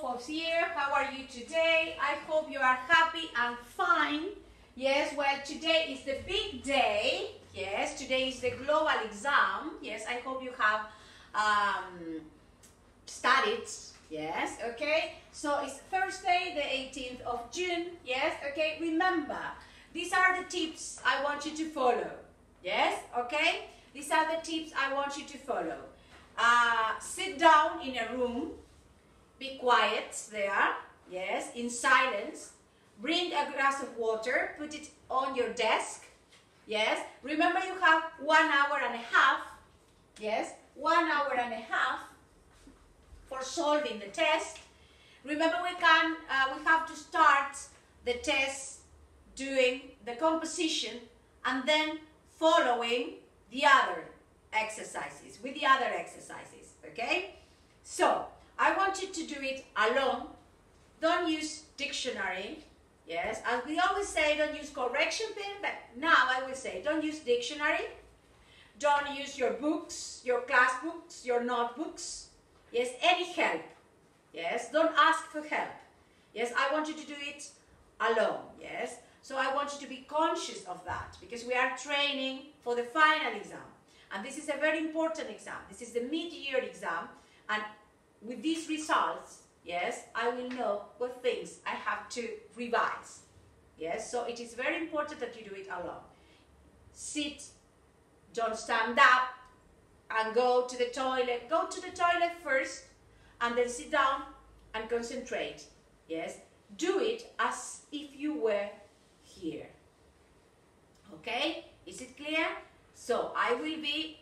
both of. How are you today? I hope you are happy and fine. Yes, well, today is the big day. Yes, today is the global exam. Yes, I hope you have um, studied. Yes, okay. So it's Thursday, the 18th of June. Yes, okay. Remember, these are the tips I want you to follow. Yes, okay. These are the tips I want you to follow. Uh, sit down in a room be quiet there, yes, in silence. Bring a glass of water, put it on your desk, yes. Remember you have one hour and a half, yes, one hour and a half for solving the test. Remember we can, uh, we have to start the test doing the composition and then following the other exercises, with the other exercises, okay? So, I want you to do it alone. Don't use dictionary. Yes, as we always say, don't use correction pen, but now I will say, don't use dictionary. Don't use your books, your class books, your notebooks. Yes, any help. Yes, don't ask for help. Yes, I want you to do it alone. Yes, so I want you to be conscious of that because we are training for the final exam. And this is a very important exam. This is the mid-year exam. And with these results, yes, I will know what things I have to revise. Yes, so it is very important that you do it alone. Sit, don't stand up and go to the toilet. Go to the toilet first and then sit down and concentrate. Yes, do it as if you were here. Okay, is it clear? So I will be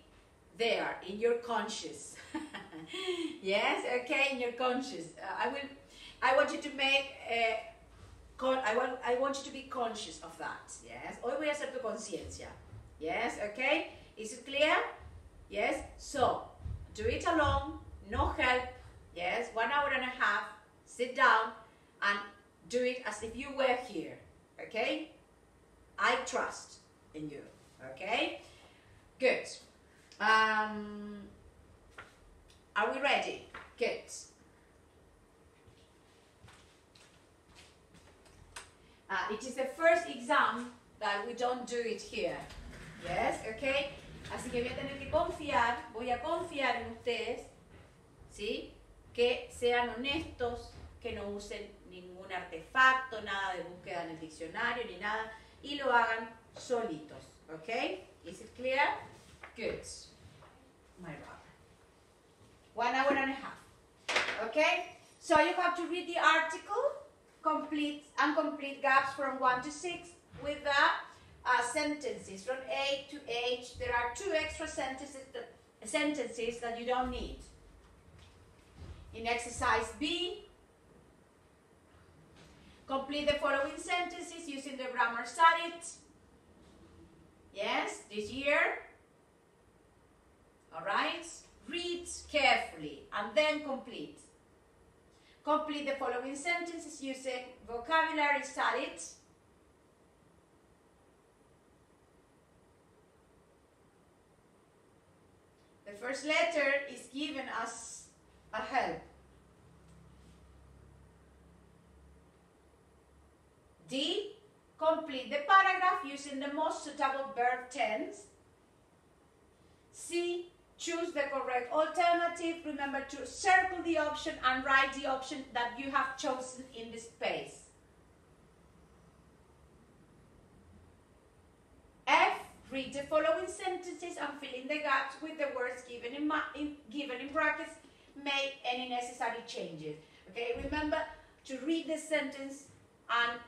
there in your conscious. yes, okay, in your conscious. Uh, I will. I want you to make. Uh, I want. I want you to be conscious of that. Yes. Hoy voy a conciencia. Yes. Okay. Is it clear? Yes. So do it alone. No help. Yes. One hour and a half. Sit down and do it as if you were here. Okay. I trust in you. Okay. Good. Um, are we ready? Good. Uh, it is the first exam that we don't do it here. Yes, okay. Así que voy a tener que confiar, voy a confiar en ustedes, ¿sí? Que sean honestos, que no usen ningún artefacto, nada de búsqueda en el diccionario ni nada, y lo hagan solitos, ¿ok? Is it clear? Good. My rubber. One hour and a half. Okay? So you have to read the article, complete and complete gaps from 1 to 6 with the uh, sentences from A to H. There are two extra sentences that, sentences that you don't need. In exercise B, complete the following sentences using the grammar studied. Yes, this year. All right? Read carefully and then complete. Complete the following sentences using vocabulary studied. The first letter is given us a help. D. Complete the paragraph using the most suitable verb tense. C. Choose the correct alternative. Remember to circle the option and write the option that you have chosen in the space. F. Read the following sentences and fill in the gaps with the words given in, in, given in brackets. Make any necessary changes. Okay, remember to read the sentence and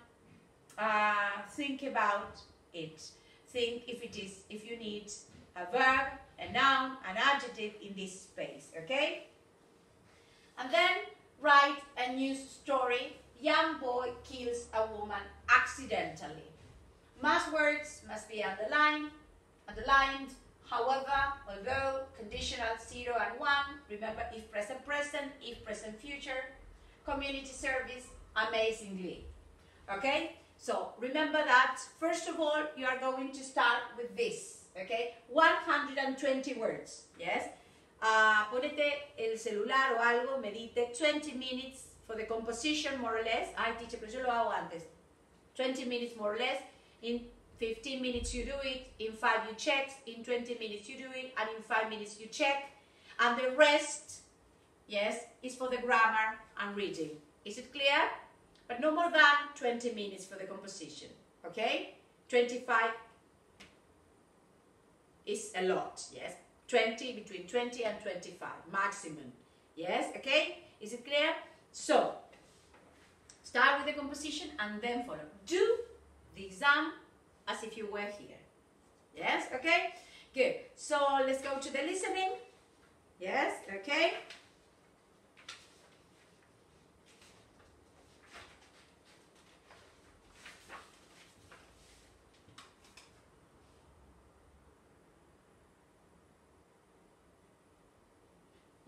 uh, think about it. Think if it is, if you need a verb, a noun, an adjective in this space, okay? And then write a news story. Young boy kills a woman accidentally. Must words must be underlined, underlined. However, although, conditional 0 and 1, remember if present present, if present future, community service, amazingly. Okay? So remember that, first of all, you are going to start with this okay? 120 words, yes? Uh, ponete el celular o algo, medite 20 minutes for the composition more or less. Ay, teacher, pero yo lo hago antes. 20 minutes more or less. In 15 minutes you do it, in 5 you check, in 20 minutes you do it, and in 5 minutes you check. And the rest, yes, is for the grammar and reading. Is it clear? But no more than 20 minutes for the composition, okay? 25 is a lot, yes? 20, between 20 and 25, maximum. Yes, okay? Is it clear? So, start with the composition and then follow. Do the exam as if you were here. Yes, okay? Good. So, let's go to the listening. Yes, okay?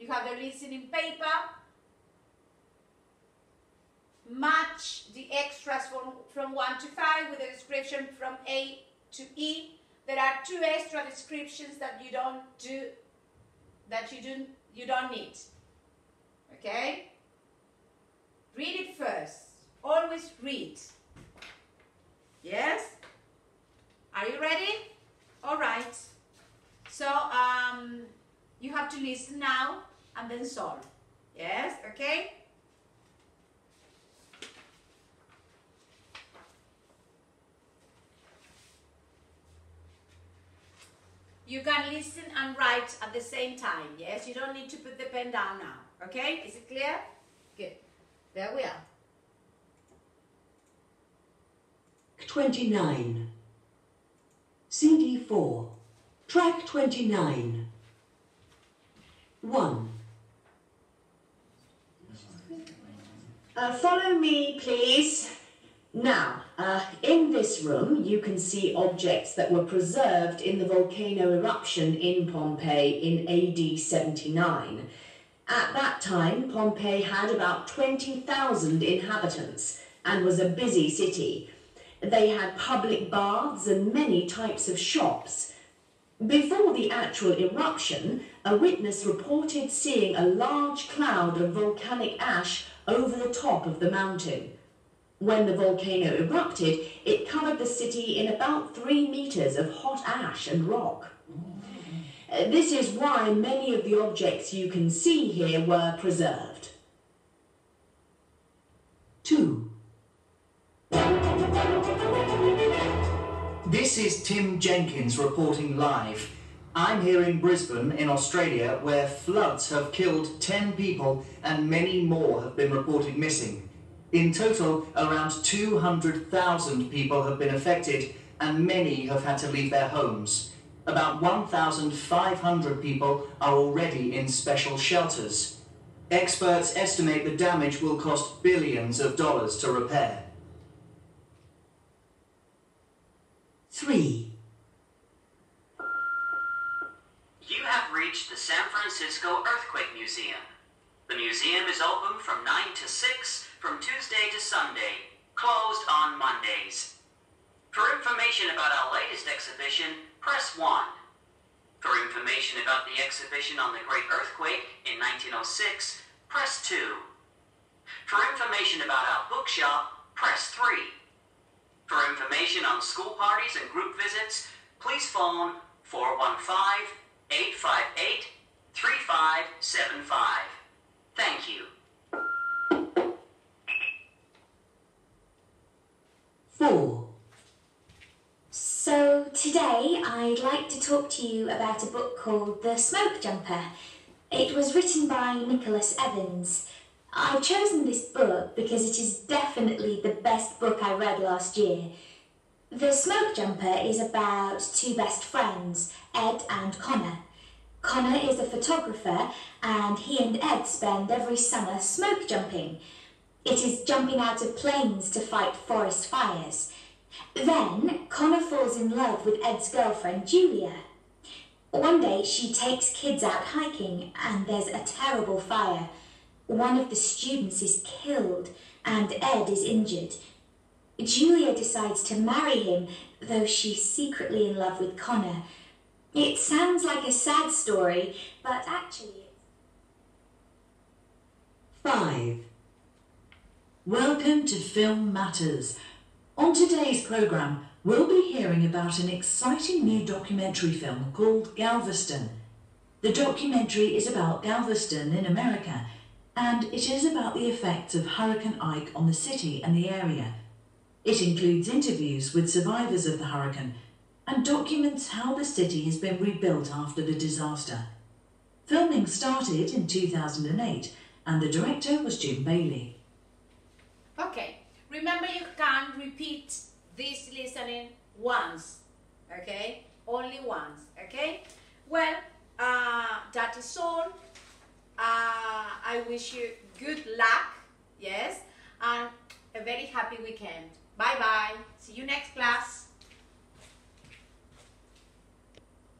You have the listening paper. Match the extras from, from 1 to 5 with the description from A to E. There are two extra descriptions that you don't do, that you don't, you don't need. Okay? Read it first. Always read. Yes? Are you ready? All right. So, um, you have to listen now and then solve. Yes, okay? You can listen and write at the same time, yes? You don't need to put the pen down now, okay? Is it clear? Good. There we are. 29. CD4. Track 29. 1. Uh, follow me, please. Now, uh, in this room, you can see objects that were preserved in the volcano eruption in Pompeii in AD 79. At that time, Pompeii had about 20,000 inhabitants and was a busy city. They had public baths and many types of shops. Before the actual eruption, a witness reported seeing a large cloud of volcanic ash over the top of the mountain. When the volcano erupted, it covered the city in about three meters of hot ash and rock. This is why many of the objects you can see here were preserved. 2. This is Tim Jenkins reporting live. I'm here in Brisbane, in Australia, where floods have killed 10 people and many more have been reported missing. In total, around 200,000 people have been affected and many have had to leave their homes. About 1,500 people are already in special shelters. Experts estimate the damage will cost billions of dollars to repair. 3. You have reached the San Francisco Earthquake Museum. The museum is open from 9 to 6 from Tuesday to Sunday, closed on Mondays. For information about our latest exhibition, press 1. For information about the exhibition on the Great Earthquake in 1906, press 2. For information about our bookshop, press 3. For information on school parties and group visits, please phone 415 858 3575. Thank you. 4. So, today I'd like to talk to you about a book called The Smoke Jumper. It was written by Nicholas Evans. I've chosen this book because it is definitely the best book I read last year. The Smoke Jumper is about two best friends, Ed and Connor. Connor is a photographer and he and Ed spend every summer smoke jumping. It is jumping out of planes to fight forest fires. Then Connor falls in love with Ed's girlfriend Julia. One day she takes kids out hiking and there's a terrible fire. One of the students is killed and Ed is injured. Julia decides to marry him, though she's secretly in love with Connor. It sounds like a sad story, but actually. 5. Welcome to Film Matters. On today's programme, we'll be hearing about an exciting new documentary film called Galveston. The documentary is about Galveston in America, and it is about the effects of Hurricane Ike on the city and the area. It includes interviews with survivors of the hurricane and documents how the city has been rebuilt after the disaster. Filming started in 2008, and the director was Jim Bailey. Okay, remember you can't repeat this listening once, okay? Only once, okay? Well, uh, that is all. Uh, I wish you good luck, yes, and a very happy weekend. Bye bye. See you next class.